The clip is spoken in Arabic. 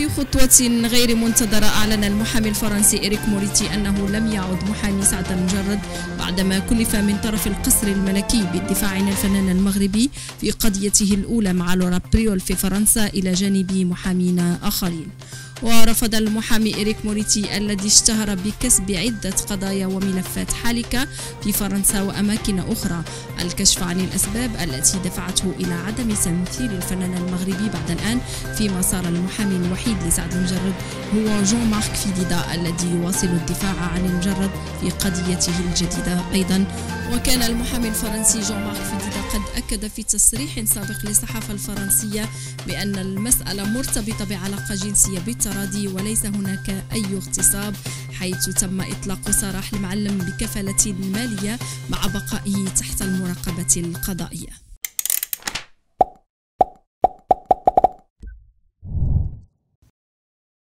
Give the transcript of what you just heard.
خطوة غير منتظرة أعلن المحامي الفرنسي إريك موريتي أنه لم يعد محامي سعد المجرد بعدما كلف من طرف القصر الملكي بالدفاع عن الفنان المغربي في قضيته الأولى مع لورا بريول في فرنسا إلى جانب محامين آخرين. ورفض المحامي إريك موريتي الذي اشتهر بكسب عدة قضايا وملفات حالكة في فرنسا وأماكن أخرى. الكشف عن الأسباب التي دفعته إلى عدم تمثيل الفنان المغربي بعد الآن فيما صار المحامي الوحيد لسعد المجرد هو جون مارك فيديدا الذي يواصل الدفاع عن المجرد في قضيته الجديدة أيضا. وكان المحامي الفرنسي جون مارك فيديدا قد أكد في تصريح سابق للصحافة الفرنسية بأن المسألة مرتبطة بعلاقة جنسية بالتراضي وليس هناك أي اغتصاب حيث تم إطلاق سراح المعلم بكفالة مالية مع بقائه تحت المراقبة القضائية.